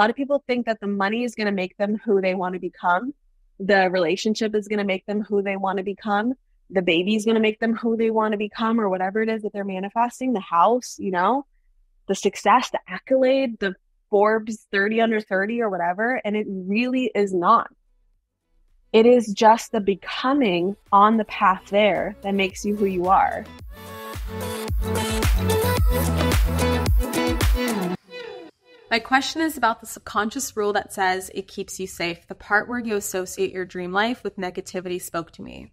Lot of people think that the money is going to make them who they want to become. The relationship is going to make them who they want to become. The baby is going to make them who they want to become, or whatever it is that they're manifesting. The house, you know, the success, the accolade, the Forbes 30 under 30 or whatever. And it really is not. It is just the becoming on the path there that makes you who you are. My question is about the subconscious rule that says it keeps you safe. The part where you associate your dream life with negativity spoke to me.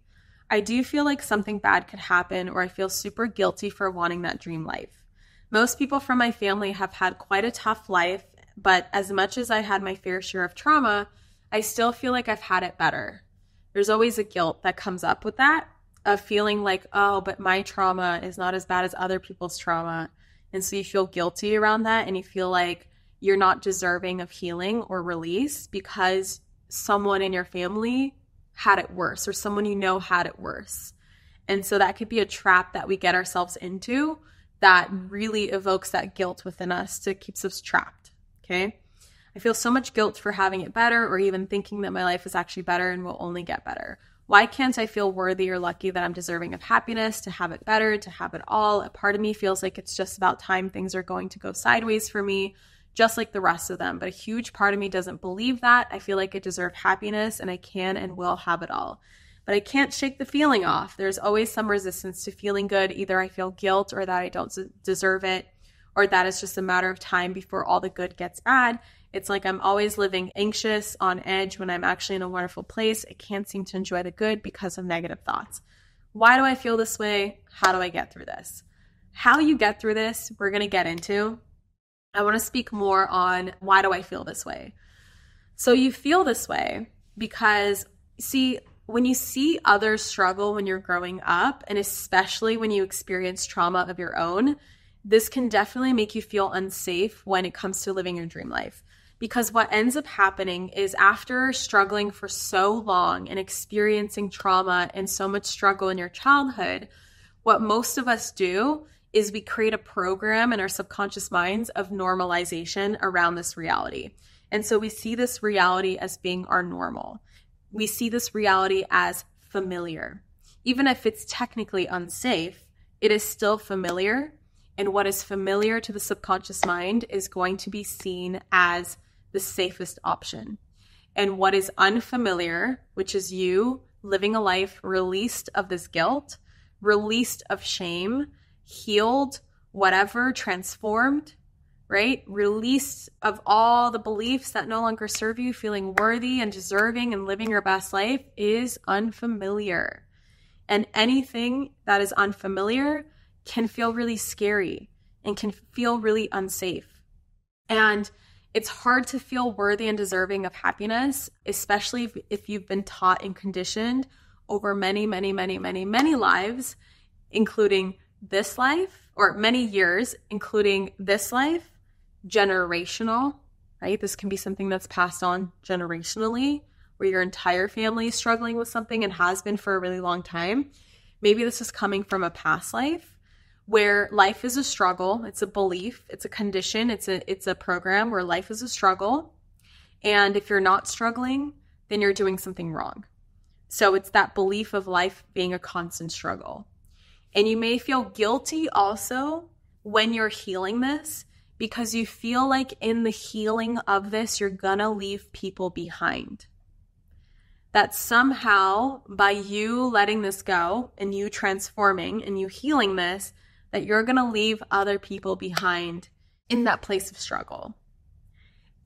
I do feel like something bad could happen, or I feel super guilty for wanting that dream life. Most people from my family have had quite a tough life, but as much as I had my fair share of trauma, I still feel like I've had it better. There's always a guilt that comes up with that of feeling like, oh, but my trauma is not as bad as other people's trauma. And so you feel guilty around that and you feel like you're not deserving of healing or release because someone in your family had it worse or someone you know had it worse. And so that could be a trap that we get ourselves into that really evokes that guilt within us to keeps us trapped. Okay. I feel so much guilt for having it better or even thinking that my life is actually better and will only get better. Why can't I feel worthy or lucky that I'm deserving of happiness, to have it better, to have it all? A part of me feels like it's just about time things are going to go sideways for me just like the rest of them. But a huge part of me doesn't believe that. I feel like I deserve happiness and I can and will have it all. But I can't shake the feeling off. There's always some resistance to feeling good. Either I feel guilt or that I don't deserve it, or that it's just a matter of time before all the good gets bad. It's like I'm always living anxious, on edge when I'm actually in a wonderful place. I can't seem to enjoy the good because of negative thoughts. Why do I feel this way? How do I get through this? How you get through this, we're to get into. I want to speak more on why do I feel this way. So you feel this way because see when you see others struggle when you're growing up and especially when you experience trauma of your own, this can definitely make you feel unsafe when it comes to living your dream life. Because what ends up happening is after struggling for so long and experiencing trauma and so much struggle in your childhood, what most of us do is we create a program in our subconscious minds of normalization around this reality. And so we see this reality as being our normal. We see this reality as familiar. Even if it's technically unsafe, it is still familiar. And what is familiar to the subconscious mind is going to be seen as the safest option. And what is unfamiliar, which is you living a life released of this guilt, released of shame, healed, whatever, transformed, right? Released of all the beliefs that no longer serve you, feeling worthy and deserving and living your best life is unfamiliar. And anything that is unfamiliar can feel really scary and can feel really unsafe. And it's hard to feel worthy and deserving of happiness, especially if, if you've been taught and conditioned over many, many, many, many, many lives, including this life or many years, including this life, generational, right? This can be something that's passed on generationally, where your entire family is struggling with something and has been for a really long time. Maybe this is coming from a past life where life is a struggle, it's a belief, it's a condition, it's a it's a program where life is a struggle. And if you're not struggling, then you're doing something wrong. So it's that belief of life being a constant struggle. And you may feel guilty also when you're healing this because you feel like in the healing of this, you're gonna leave people behind. That somehow by you letting this go and you transforming and you healing this, that you're gonna leave other people behind in that place of struggle.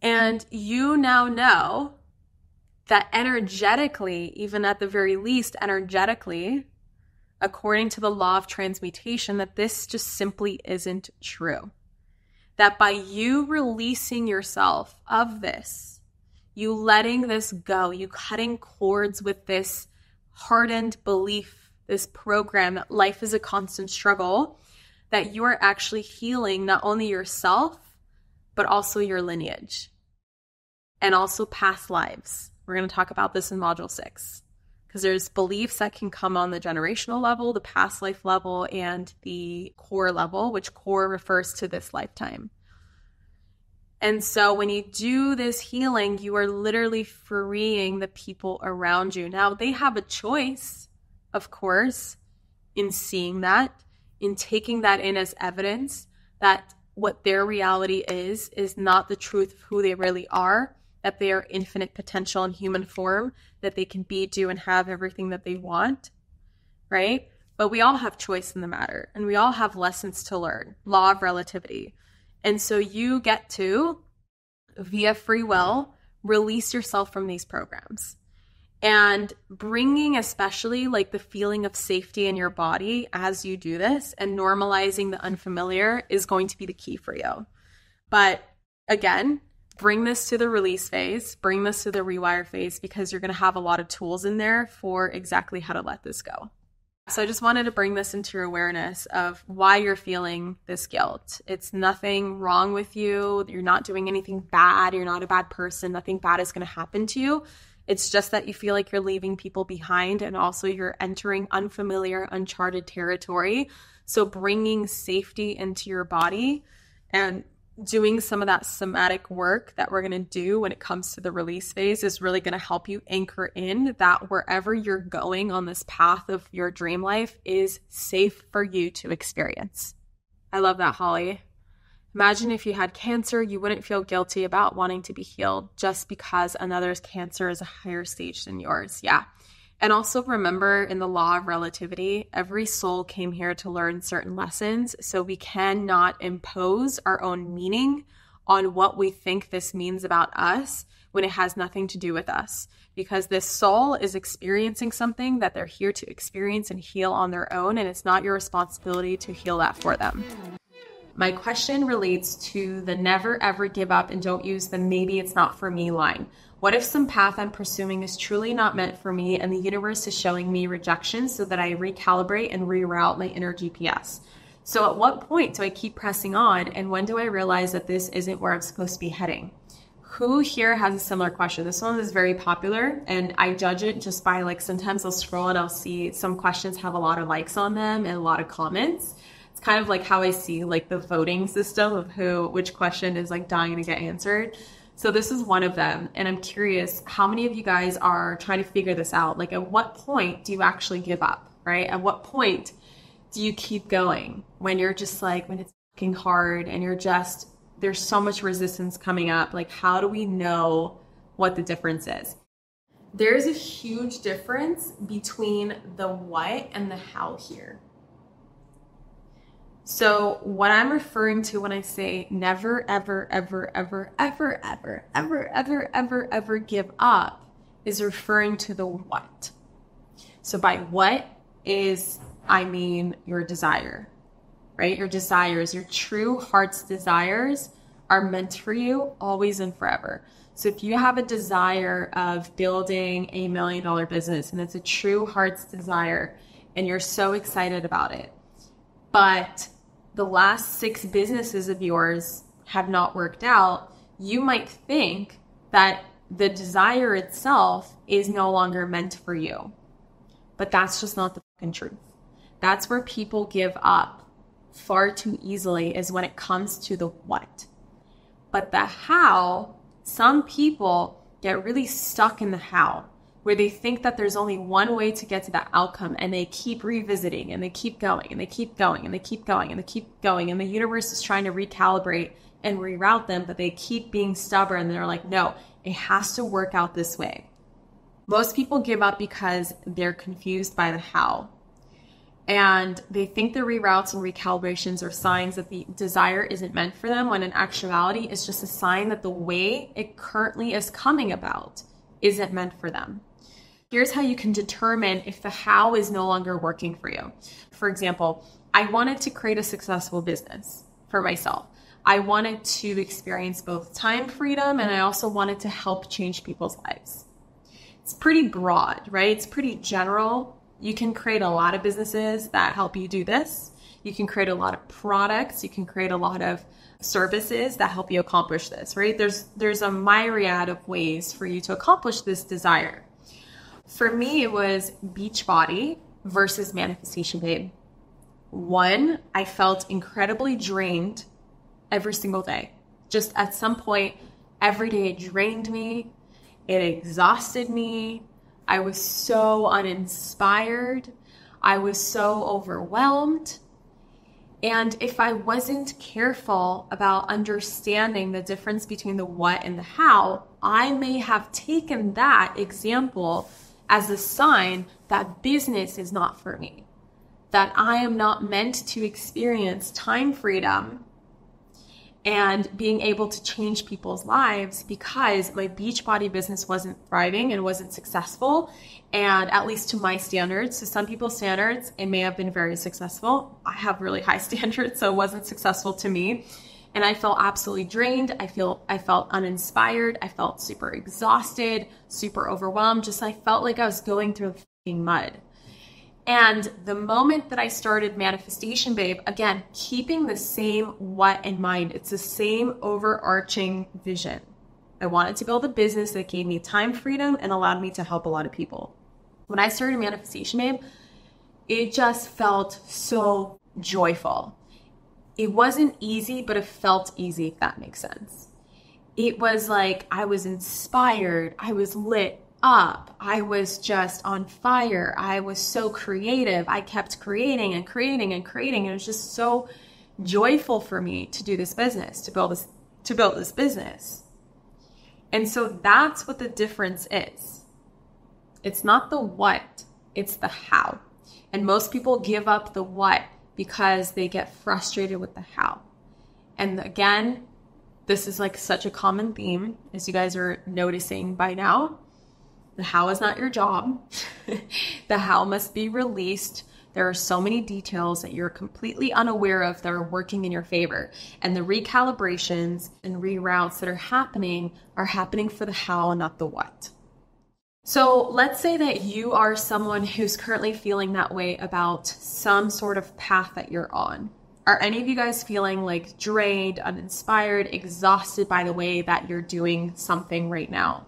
And you now know that energetically, even at the very least, energetically, according to the law of transmutation, that this just simply isn't true. That by you releasing yourself of this, you letting this go, you cutting cords with this hardened belief, this program that life is a constant struggle, that you are actually healing not only yourself, but also your lineage and also past lives. We're going to talk about this in module six because there's beliefs that can come on the generational level, the past life level, and the core level, which core refers to this lifetime. And so when you do this healing, you are literally freeing the people around you. Now, they have a choice, of course, in seeing that, in taking that in as evidence that what their reality is, is not the truth of who they really are, that they are infinite potential in human form, that they can be, do, and have everything that they want, right? But we all have choice in the matter and we all have lessons to learn, law of relativity. And so you get to, via free will, release yourself from these programs. And bringing, especially like the feeling of safety in your body as you do this and normalizing the unfamiliar is going to be the key for you. But again, bring this to the release phase, bring this to the rewire phase because you're going to have a lot of tools in there for exactly how to let this go. So I just wanted to bring this into your awareness of why you're feeling this guilt. It's nothing wrong with you. You're not doing anything bad. You're not a bad person. Nothing bad is going to happen to you. It's just that you feel like you're leaving people behind and also you're entering unfamiliar, uncharted territory. So bringing safety into your body and doing some of that somatic work that we're going to do when it comes to the release phase is really going to help you anchor in that wherever you're going on this path of your dream life is safe for you to experience. I love that, Holly. Imagine if you had cancer, you wouldn't feel guilty about wanting to be healed just because another's cancer is a higher stage than yours. Yeah. And also remember in the law of relativity, every soul came here to learn certain lessons. So we cannot impose our own meaning on what we think this means about us when it has nothing to do with us. Because this soul is experiencing something that they're here to experience and heal on their own. And it's not your responsibility to heal that for them. My question relates to the never ever give up and don't use the maybe it's not for me line. What if some path I'm pursuing is truly not meant for me and the universe is showing me rejection so that I recalibrate and reroute my inner GPS? So, at what point do I keep pressing on and when do I realize that this isn't where I'm supposed to be heading? Who here has a similar question? This one is very popular and I judge it just by like sometimes I'll scroll and I'll see some questions have a lot of likes on them and a lot of comments. Kind of like how I see like the voting system of who, which question is like dying to get answered. So this is one of them. And I'm curious how many of you guys are trying to figure this out? Like, at what point do you actually give up, right? At what point do you keep going when you're just like, when it's fucking hard and you're just, there's so much resistance coming up? Like, how do we know what the difference is? There's a huge difference between the what and the how here. So, what I'm referring to when I say never, ever, ever, ever, ever, ever, ever, ever, ever, ever give up is referring to the what. So, by what is, I mean your desire, right? Your desires, your true heart's desires are meant for you always and forever. So, if you have a desire of building a million dollar business and it's a true heart's desire and you're so excited about it, but the last six businesses of yours have not worked out, you might think that the desire itself is no longer meant for you. But that's just not the fucking truth. That's where people give up far too easily, is when it comes to the what. But the how, some people get really stuck in the how where they think that there's only one way to get to that outcome and they keep revisiting and they keep going and they keep going and they keep going and they keep going and the universe is trying to recalibrate and reroute them but they keep being stubborn and they're like no it has to work out this way. Most people give up because they're confused by the how. And they think the reroutes and recalibrations are signs that the desire isn't meant for them when in actuality it's just a sign that the way it currently is coming about isn't meant for them here's how you can determine if the how is no longer working for you. For example, I wanted to create a successful business for myself. I wanted to experience both time freedom and I also wanted to help change people's lives. It's pretty broad, right? It's pretty general. You can create a lot of businesses that help you do this. You can create a lot of products. You can create a lot of services that help you accomplish this, right? There's there's a myriad of ways for you to accomplish this desire. For me, it was Beachbody versus Manifestation Babe. One, I felt incredibly drained every single day. Just at some point, every day it drained me, it exhausted me. I was so uninspired. I was so overwhelmed. And if I wasn't careful about understanding the difference between the what and the how, I may have taken that example as a sign that business is not for me, that I am not meant to experience time freedom and being able to change people's lives because my Beachbody business wasn't thriving and wasn't successful. And at least to my standards, to some people's standards, it may have been very successful. I have really high standards, so it wasn't successful to me. And I felt absolutely drained. I feel I felt uninspired. I felt super exhausted, super overwhelmed. Just I felt like I was going through the mud. And the moment that I started Manifestation Babe, again, keeping the same what in mind, it's the same overarching vision. I wanted to build a business that gave me time freedom and allowed me to help a lot of people. When I started Manifestation Babe, it just felt so joyful. It wasn't easy, but it felt easy, if that makes sense. It was like I was inspired, I was lit, up. I was just on fire. I was so creative. I kept creating and creating and creating. It was just so joyful for me to do this business, to build this to build this business. And so that's what the difference is. It's not the what, it's the how. And most people give up the what because they get frustrated with the how. And again, this is like such a common theme, as you guys are noticing by now. The how is not your job. the how must be released. There are so many details that you're completely unaware of that are working in your favor. And the recalibrations and reroutes that are happening are happening for the how, and not the what. So let's say that you are someone who's currently feeling that way about some sort of path that you're on. Are any of you guys feeling like drained, uninspired, exhausted by the way that you're doing something right now?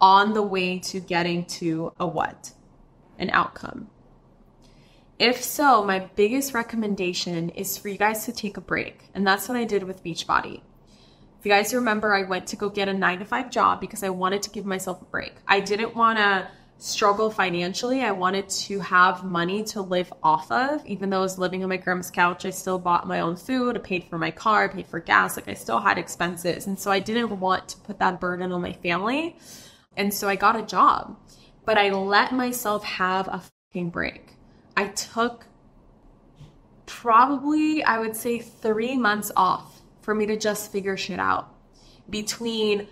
on the way to getting to a what? An outcome. If so, my biggest recommendation is for you guys to take a break. And that's what I did with Beachbody. If you guys remember, I went to go get a nine to five job because I wanted to give myself a break. I didn't want to struggle financially. I wanted to have money to live off of. Even though I was living on my grandma's couch, I still bought my own food, I paid for my car, I paid for gas. Like I still had expenses. And so I didn't want to put that burden on my family. And so I got a job, but I let myself have a fucking break. I took probably, I would say, three months off for me to just figure shit out between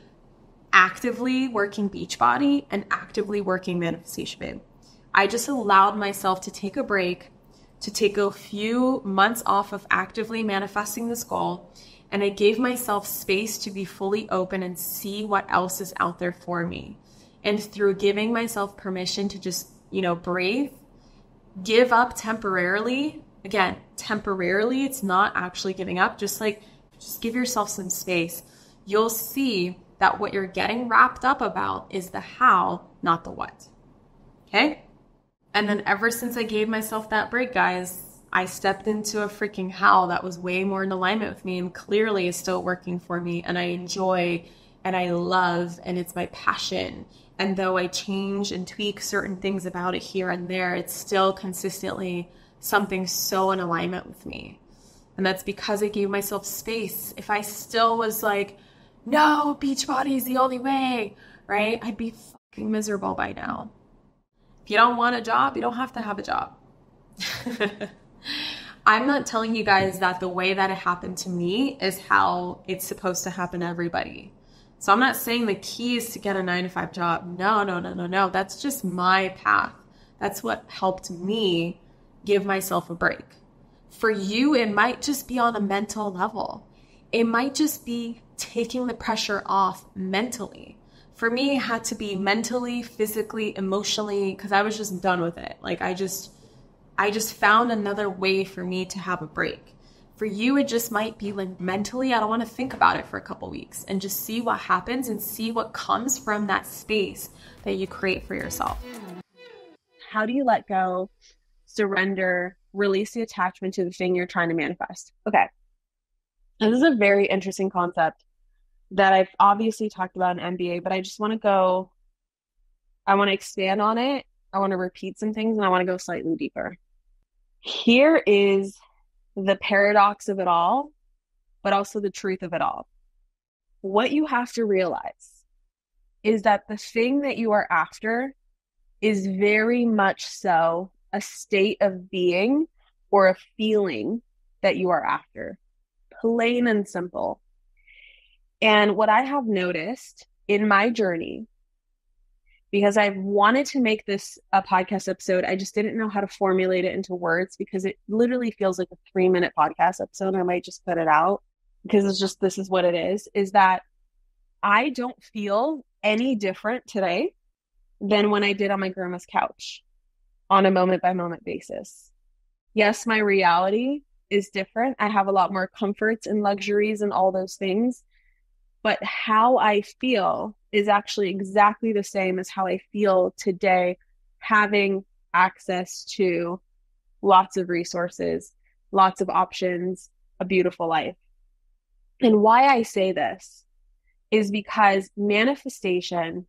actively working Beachbody and actively working Manifestation Babe. I just allowed myself to take a break, to take a few months off of actively manifesting this goal, and I gave myself space to be fully open and see what else is out there for me. And through giving myself permission to just, you know, breathe, give up temporarily. Again, temporarily, it's not actually giving up. Just like, just give yourself some space. You'll see that what you're getting wrapped up about is the how, not the what. Okay? And then ever since I gave myself that break, guys, I stepped into a freaking how that was way more in alignment with me and clearly is still working for me. And I enjoy and I love and it's my passion. And though I change and tweak certain things about it here and there, it's still consistently something so in alignment with me. And that's because I gave myself space. If I still was like, no, Beachbody is the only way, right? I'd be fucking miserable by now. If you don't want a job, you don't have to have a job. I'm not telling you guys that the way that it happened to me is how it's supposed to happen to everybody. So I'm not saying the key is to get a nine to five job. No, no, no, no, no. That's just my path. That's what helped me give myself a break. For you, it might just be on a mental level. It might just be taking the pressure off mentally. For me, it had to be mentally, physically, emotionally, because I was just done with it. Like I just I just found another way for me to have a break. For you, it just might be like mentally, I don't want to think about it for a couple weeks and just see what happens and see what comes from that space that you create for yourself. How do you let go, surrender, release the attachment to the thing you're trying to manifest? Okay. This is a very interesting concept. that I've obviously talked about in MBA, but I just want to go, I want to expand on it. I want to repeat some things and I want to go slightly deeper. Here is the paradox of it all, but also the truth of it all. What you have to realize is that the thing that you are after is very much so a state of being or a feeling that you are after. Plain and simple. And what I have noticed in my journey, because I've wanted to make this a podcast episode, I just didn't know how to formulate it into words because it literally feels like a three minute podcast episode. I might just put it out because it's just this is what it is is that I don't feel any different today than when I did on my grandma's couch on a moment by moment basis. Yes, my reality is different. I have a lot more comforts and luxuries and all those things but how I feel is actually exactly the same as how I feel today, having access to lots of resources, lots of options, a beautiful life. And why I say this is because manifestation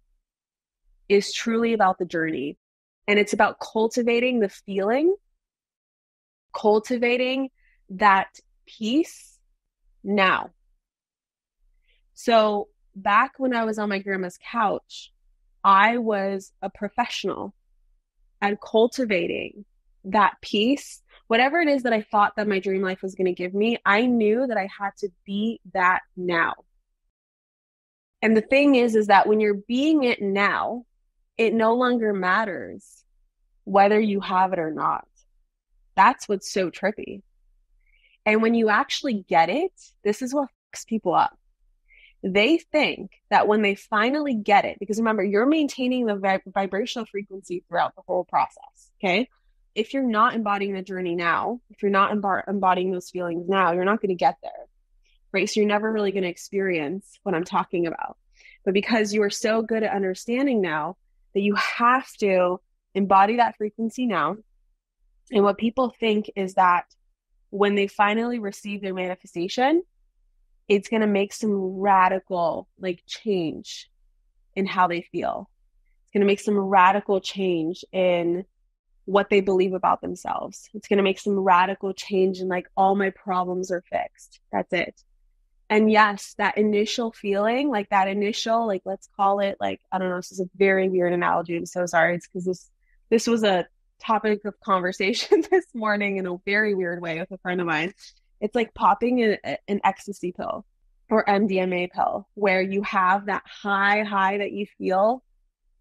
is truly about the journey and it's about cultivating the feeling, cultivating that peace now. So back when I was on my grandma's couch, I was a professional at cultivating that peace. Whatever it is that I thought that my dream life was going to give me, I knew that I had to be that now. And the thing is, is that when you're being it now, it no longer matters whether you have it or not. That's what's so trippy. And when you actually get it, this is what fucks people up they think that when they finally get it, because remember, you're maintaining the vib- vibrational frequency throughout the whole process. Okay. If you're not embodying the journey now, if you're not embodying those feelings now, you're not going to get there. Right. So you're never really going to experience what I'm talking about. But because you are so good at understanding now that you have to embody that frequency now. And what people think is that when they finally receive their manifestation, it's going to make some radical like change in how they feel. It's going to make some radical change in what they believe about themselves. It's going to make some radical change in like all my problems are fixed. That's it. And yes, that initial feeling, like that initial, like let's call it like I don't know, this is a very weird analogy. I'm so sorry. It's because this this was a topic of conversation this morning in a very weird way with a friend of mine. It's like popping an, an ecstasy pill or MDMA pill where you have that high high that you feel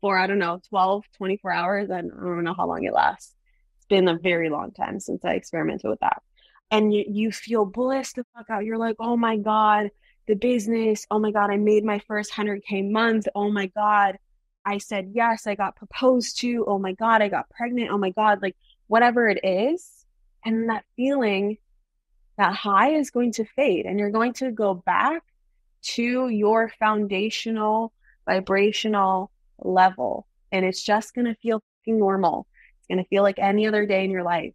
for, I don't know, 12, 24 hours. And I don't know how long it lasts. It's been a very long time since I experimented with that. And you, you feel blissed the fuck out. You're like, oh my God, the business. Oh my God, I made my first 100K month. Oh my God, I said yes. I got proposed to. Oh my God, I got pregnant. Oh my God, like whatever it is. And that feeling that high is going to fade and you're going to go back to your foundational vibrational level. And it's just going to feel normal. It's going to feel like any other day in your life.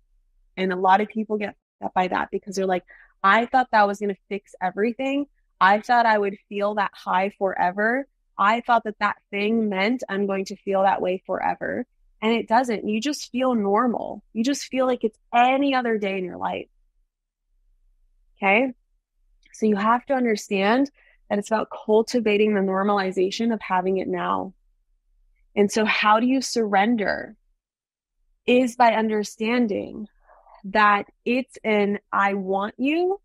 And a lot of people get by that because they're like, I thought that was going to fix everything. I thought I would feel that high forever. I thought that that thing meant I'm going to feel that way forever. And it doesn't. You just feel normal. You just feel like it's any other day in your life. Okay. So you have to understand that it's about cultivating the normalization of having it now. And so, how do you surrender? Is by understanding that it's an I want you,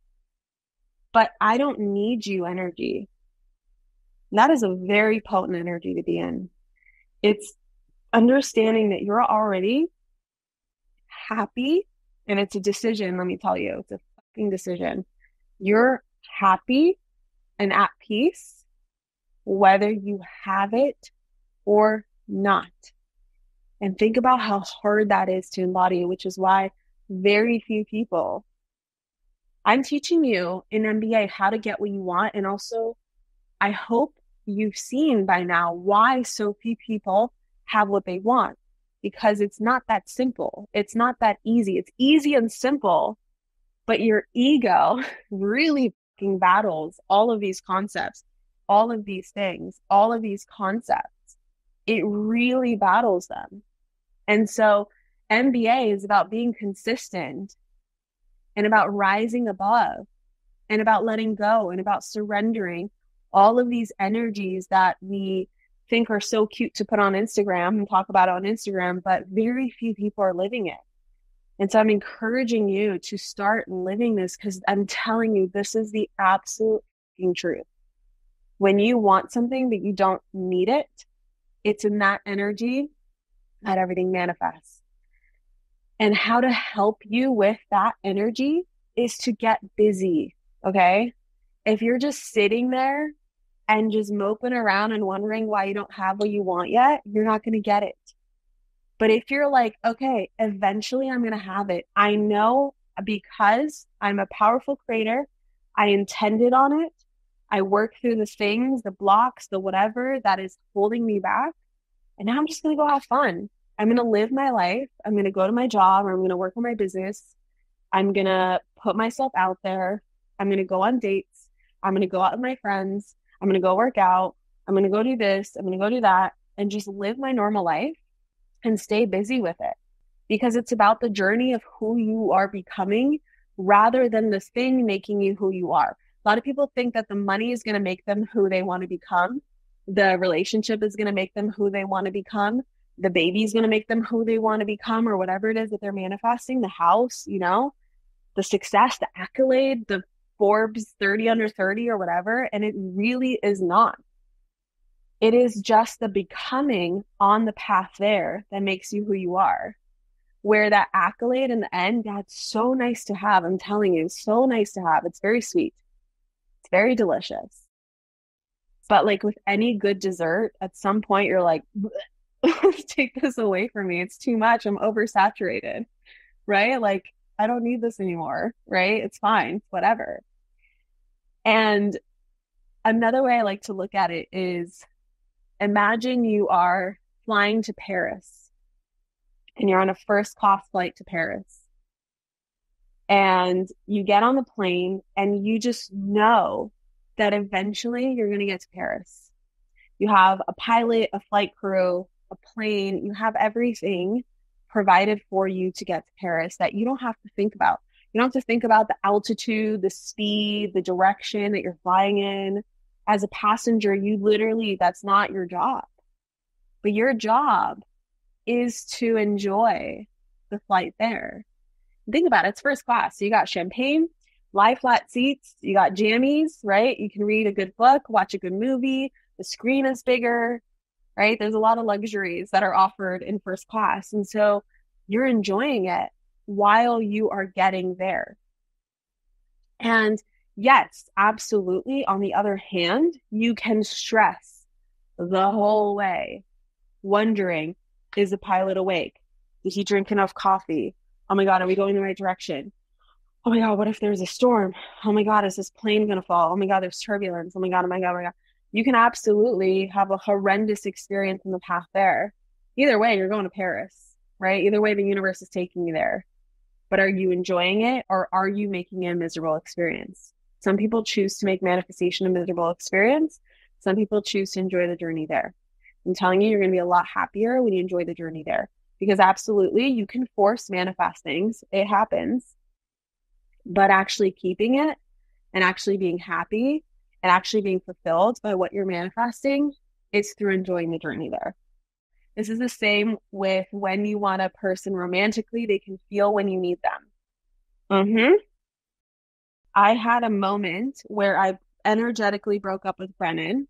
but I don't need you energy. that is a very potent energy to be in. It's understanding that you're already happy and it's a decision, let me tell you. It's a fucking decision. You're happy and at peace, whether you have it or not. And think about how hard that is to embody, which is why very few people. I'm teaching you in MBA how to get what you want. And also, I hope you've seen by now why so few people have what they want because it's not that simple. It's not that easy. It's easy and simple but your ego really battles all of these concepts all of these things, all of these concepts. It really battles them. And so MBA is about being consistent and about rising above and about letting go and about surrendering all of these energies that we think are so cute to put on Instagram and talk about on Instagram, but very few people are living it. And so I'm encouraging you to start living this because I'm telling you, this is the absolute truth. When you want something but you don't need it, it's in that energy that everything manifests. And how to help you with that energy is to get busy. Okay. If you're just sitting there and just moping around and wondering why you don't have what you want yet, you're not going to get it. But if you're like, okay, eventually I'm going to have it, I know because I'm a powerful creator, I intended on it. I work through the things, the blocks, the whatever that is holding me back. And now I'm just going to go have fun. I'm going to live my life. I'm going to go to my job or I'm going to work on my business. I'm going to put myself out there. I'm going to go on dates. I'm going to go out with my friends. I'm going to go work out. I'm going to go do this. I'm going to go do that and just live my normal life and stay busy with it because it's about the journey of who you are becoming rather than the thing making you who you are. A lot of people think that the money is going to make them who they want to become. The relationship is going to make them who they want to become. The baby is going to make them who they want to become or whatever it is that they're manifesting, the house, you know, the success, the accolade, the Forbes 30 under 30 or whatever. And it really is not. It is just the becoming on the path there that makes you who you are. Where that accolade in the end, that's so nice to have. I'm telling you, so nice to have. It's very sweet. It's very delicious. But like with any good dessert, at some point you're like, take this away from me. It's too much. I'm oversaturated. Right? Like, I don't need this anymore. Right? It's fine. Whatever. And another way I like to look at it is imagine you are flying to Paris and you're on a first class flight to Paris. And you get on the plane and you just know that eventually you're going to get to Paris. You have a pilot, a flight crew, a plane, you have everything provided for you to get to Paris that you don't have to think about. You don't have to think about the altitude, the speed, the direction that you're flying in as a passenger, you literally, that's not your job. But your job is to enjoy the flight there. Think about it, it's first class. So you got champagne, lie flat seats, you got jammies, right? You can read a good book, watch a good movie, the screen is bigger, right? There's a lot of luxuries that are offered in first class. And so you're enjoying it while you are getting there. And yes, absolutely. On the other hand, you can stress the whole way, wondering, is the pilot awake? Did he drink enough coffee? Oh my God, are we going the right direction? Oh my God, what if there's a storm? Oh my God, is this plane going to fall? Oh my God, there's turbulence. Oh my God, oh my God, oh my God. You can absolutely have a horrendous experience in the path there. Either way, you're going to Paris, right? Either way, the universe is taking you there. But are you enjoying it or are you making a miserable experience? Some people choose to make manifestation a miserable experience. Some people choose to enjoy the journey there. I'm telling you, you're going to be a lot happier when you enjoy the journey there because absolutely you can force manifest things. It happens. But actually keeping it and actually being happy and actually being fulfilled by what you're manifesting is through enjoying the journey there. This is the same with when you want a person romantically, they can feel when you need them. Mm-hmm. I had a moment where I energetically broke up with Brennan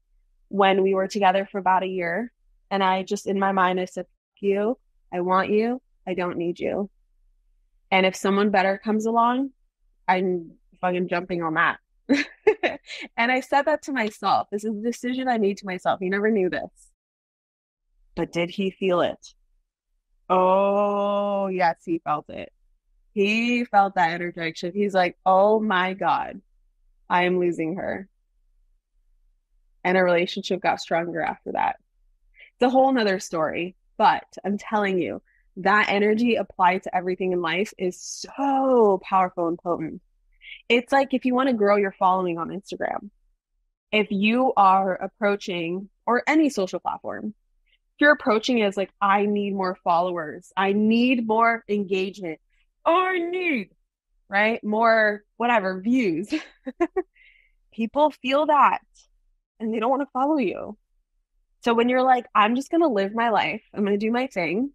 when we were together for about a year. And I just, in my mind, I said, you, I want you, I don't need you. And if someone better comes along, I'm fucking jumping on that. and I said that to myself. This is a decision I made to myself. He never knew this. But did he feel it? Oh, yes, he felt it he felt that energetic shift. He's like, oh my God, I am losing her. And a relationship got stronger after that. It's a whole nother story, but I'm telling you, that energy applied to everything in life is so powerful and potent. It's like if you want to grow your following on Instagram, if you are approaching or any social platform, if you're approaching it as like, I need more followers, I need more engagement, I need, right? More whatever views. People feel that and they don't want to follow you. So when you're like, I'm just going to live my life, I'm going to do my thing.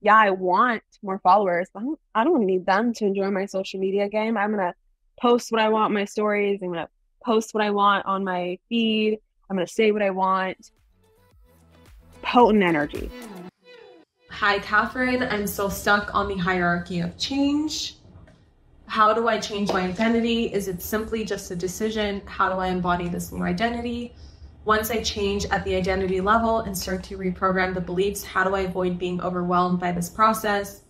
Yeah, I want more followers, but I don't, I don't need them to enjoy my social media game. I'm going to post what I want my stories. I'm going to post what I want on my feed. I'm going to say what I want. Potent energy. Hi, Kathrin. I'm still stuck on the hierarchy of change. How do I change my identity? Is it simply just a decision? How do I embody this new identity? Once I change at the identity level and start to reprogram the beliefs, how do I avoid being overwhelmed by this process?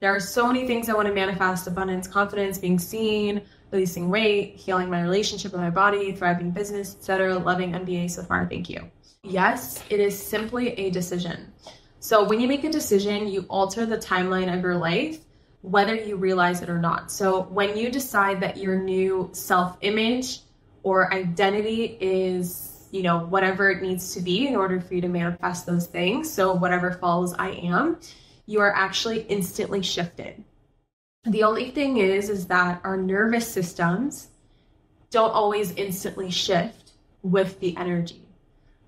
There are so many things I want to manifest abundance, confidence, being seen, releasing weight, healing my relationship with my body, thriving business, etc. Loving MBA so far. Thank you. Yes, it is simply a decision. So when you make a decision, you alter the timeline of your life, whether you realize it or not. So when you decide that your new self image or identity is, you know, whatever it needs to be in order for you to manifest those things, so whatever follows I am, you are actually instantly shifted. The only thing is, is that our nervous systems don't always instantly shift with the energy.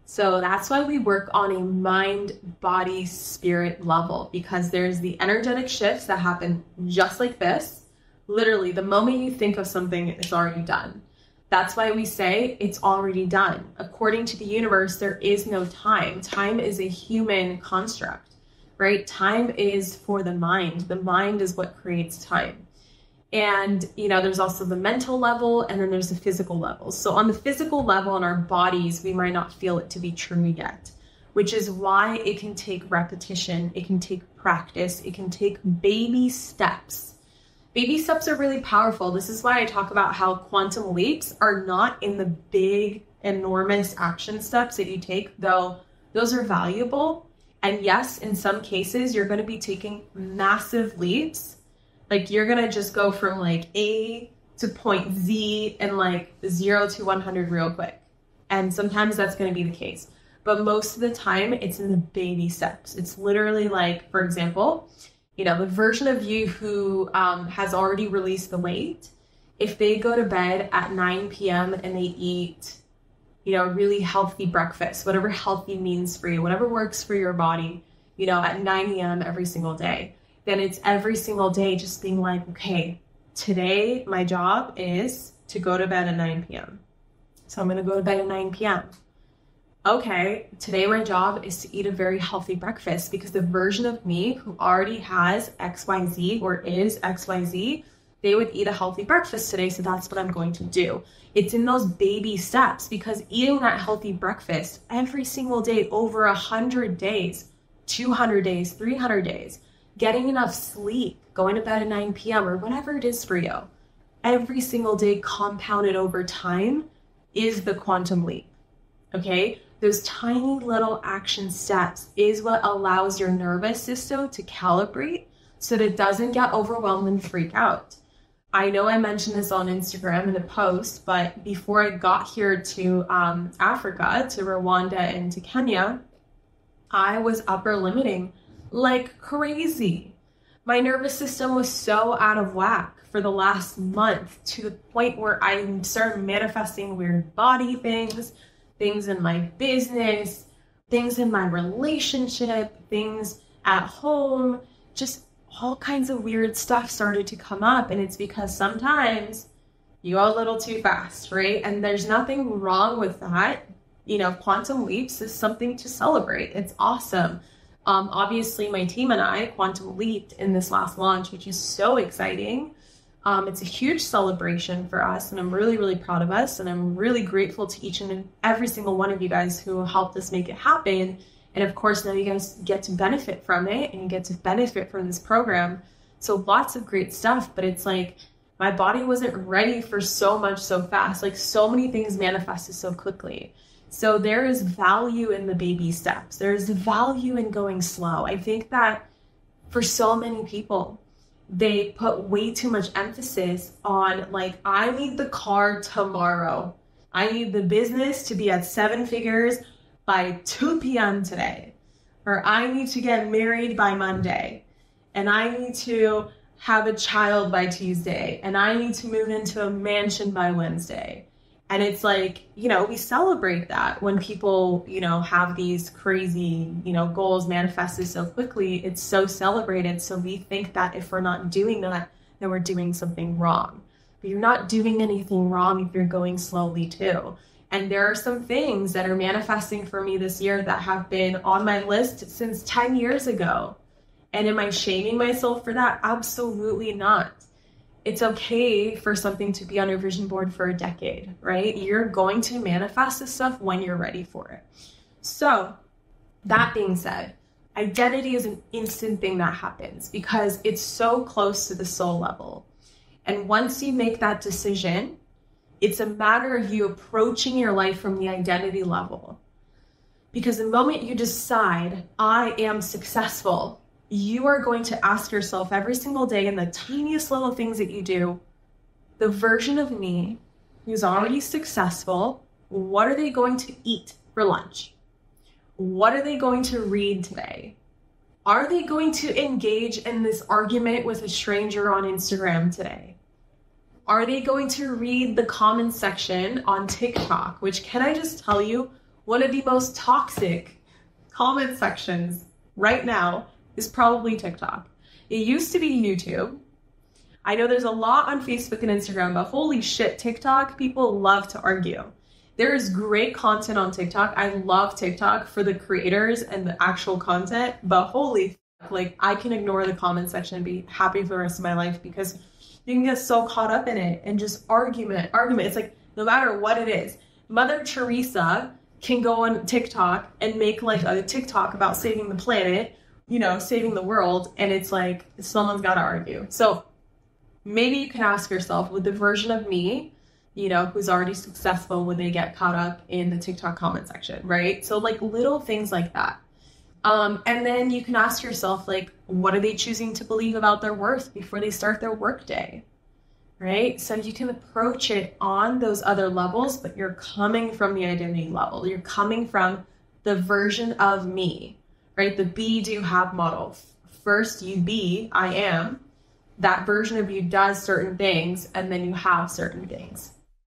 So that's why we work on a mind, body, spirit level because there's the energetic shifts that happen just like this. Literally, the moment you think of something, it's already done. That's why we say it's already done. According to the universe, there is no time. Time is a human construct right? Time is for the mind. The mind is what creates time. And, you know, there's also the mental level and then there's the physical level. So, on the physical level in our bodies, we might not feel it to be true yet, which is why it can take repetition, it can take practice, it can take baby steps. Baby steps are really powerful. This is why I talk about how quantum leaps are not in the big, enormous action steps that you take, though those are valuable and yes, in some cases, you're going to be taking massive leaps. Like you're going to just go from like A to point Z and like zero to 100 real quick. And sometimes that's going to be the case. But most of the time, it's in the baby steps. It's literally like, for example, you know, the version of you who um, has already released the weight, if they go to bed at 9 p.m. and they eat you know, really healthy breakfast, whatever healthy means for you, whatever works for your body, you know, at 9 a.m. every single day. Then it's every single day just being like, okay, today my job is to go to bed at 9 p.m. So I'm going to go to bed at 9 p.m. Okay, today my job is to eat a very healthy breakfast because the version of me who already has XYZ or is XYZ they would eat a healthy breakfast today, so that's what I'm going to do. It's in those baby steps because eating that healthy breakfast every single day over 100 days, 200 days, 300 days, getting enough sleep, going to bed at 9 p.m., or whatever it is for you, every single day compounded over time is the quantum leap. Okay? Those tiny little action steps is what allows your nervous system to calibrate so that it doesn't get overwhelmed and freak out. I know I mentioned this on Instagram in a post, but before I got here to um, Africa, to Rwanda and to Kenya, I was upper limiting like crazy. My nervous system was so out of whack for the last month to the point where I started manifesting weird body things, things in my business, things in my relationship, things at home, just all kinds of weird stuff started to come up. And it's because sometimes you go a little too fast, right? And there's nothing wrong with that. You know, quantum leaps is something to celebrate. It's awesome. Um, obviously, my team and I quantum leaped in this last launch, which is so exciting. Um, it's a huge celebration for us, and I'm really, really proud of us. And I'm really grateful to each and every single one of you guys who helped us make it happen. And of course, now you guys get to benefit from it and get to benefit from this program. So lots of great stuff, but it's like my body wasn't ready for so much so fast. Like so many things manifested so quickly. So there is value in the baby steps. There's value in going slow. I think that for so many people, they put way too much emphasis on like I need the car tomorrow. I need the business to be at seven figures by 2 p.m. today. Or I need to get married by Monday. And I need to have a child by Tuesday. And I need to move into a mansion by Wednesday. And it's like, you know, we celebrate that when people, you know, have these crazy, you know, goals manifested so quickly. It's so celebrated. So we think that if we're not doing that, then we're doing something wrong. But you're not doing anything wrong if you're going slowly too. And there are some things that are manifesting for me this year that have been on my list since 10 years ago. And am I shaming myself for that? Absolutely not it's okay for something to be on your vision board for a decade, right? You're going to manifest this stuff when you're ready for it. So, that being said, identity is an instant thing that happens because it's so close to the soul level. And once you make that decision, it's a matter of you approaching your life from the identity level. Because the moment you decide, I am successful, you are going to ask yourself every single day in the tiniest little things that you do the version of me who's already successful, what are they going to eat for lunch? What are they going to read today? Are they going to engage in this argument with a stranger on Instagram today? Are they going to read the comment section on TikTok, which can I just tell you, one of the most toxic comment sections right now is probably TikTok. It used to be YouTube. I know there's a lot on Facebook and Instagram, but holy shit, TikTok, people love to argue. There is great content on TikTok. I love TikTok for the creators and the actual content, but holy like I can ignore the comment section and be happy for the rest of my life because you can get so caught up in it and just argument, argument. It's like no matter what it is, Mother Teresa can go on TikTok and make like a TikTok about saving the planet you know, saving the world, and it's like someone's got to argue. So maybe you can ask yourself, with the version of me, you know, who's already successful when they get caught up in the TikTok comment section, right? So like little things like that. Um, and then you can ask yourself, like, what are they choosing to believe about their worth before they start their workday? Right? So you can approach it on those other levels, but you're coming from the identity level. You're coming from the version of me right? The be, do, have model. First, you be, I am. That version of you does certain things, and then you have certain things.